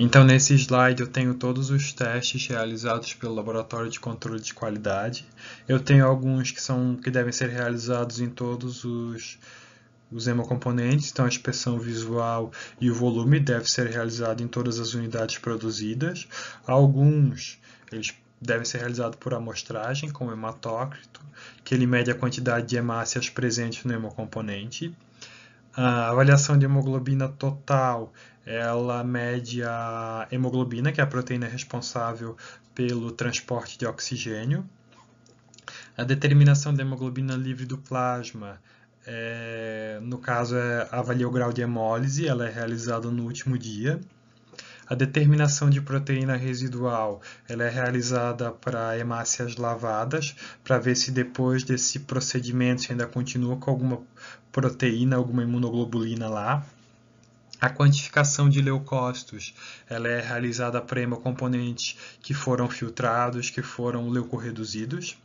Então, nesse slide eu tenho todos os testes realizados pelo Laboratório de Controle de Qualidade. Eu tenho alguns que, são, que devem ser realizados em todos os, os hemocomponentes, então a inspeção visual e o volume deve ser realizado em todas as unidades produzidas. Alguns eles devem ser realizados por amostragem, com hematócrito, que ele mede a quantidade de hemácias presentes no hemocomponente. A avaliação de hemoglobina total, ela mede a hemoglobina, que é a proteína responsável pelo transporte de oxigênio. A determinação da hemoglobina livre do plasma, é, no caso, é, avalia o grau de hemólise, ela é realizada no último dia. A determinação de proteína residual ela é realizada para hemácias lavadas, para ver se depois desse procedimento ainda continua com alguma proteína, alguma imunoglobulina lá. A quantificação de leucócitos ela é realizada para hemocomponentes que foram filtrados, que foram leucorreduzidos.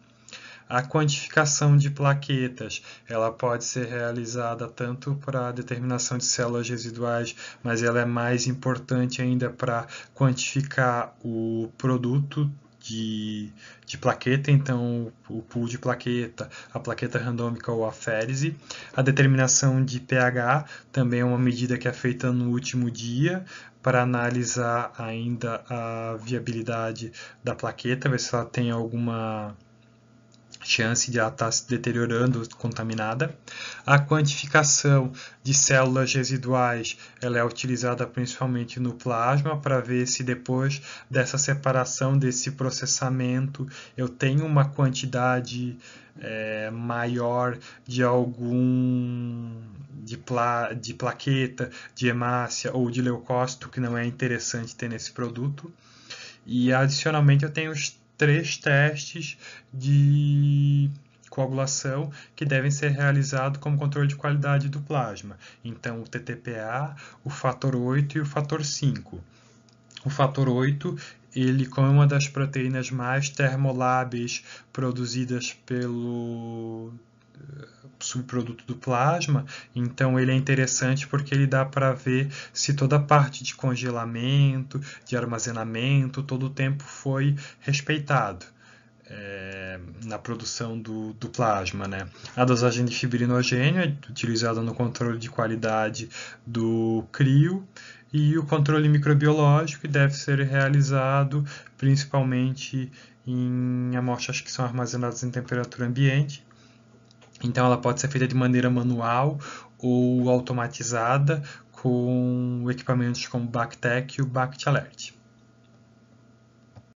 A quantificação de plaquetas, ela pode ser realizada tanto para a determinação de células residuais, mas ela é mais importante ainda para quantificar o produto de, de, plaqueta, então o pool de plaqueta, a plaqueta randômica ou a férise. A determinação de pH também é uma medida que é feita no último dia para analisar ainda a viabilidade da plaqueta, ver se ela tem alguma chance de ela estar se deteriorando contaminada. A quantificação de células residuais ela é utilizada principalmente no plasma para ver se depois dessa separação, desse processamento, eu tenho uma quantidade é, maior de algum de, pla, de plaqueta, de hemácia ou de leucócito que não é interessante ter nesse produto. E adicionalmente eu tenho os três testes de coagulação que devem ser realizados como controle de qualidade do plasma. Então, o TTPA, o fator 8 e o fator 5. O fator 8, ele como uma das proteínas mais termolábeis produzidas pelo subproduto do plasma, então ele é interessante porque ele dá para ver se toda a parte de congelamento, de armazenamento, todo o tempo foi respeitado. É, na produção do, do, plasma. Né? A dosagem de fibrinogênio é utilizada no controle de qualidade do crio e o controle microbiológico deve ser realizado principalmente em amostras que são armazenadas em temperatura ambiente então, ela pode ser feita de maneira manual ou automatizada com equipamentos como o Bactec e o BactAlert.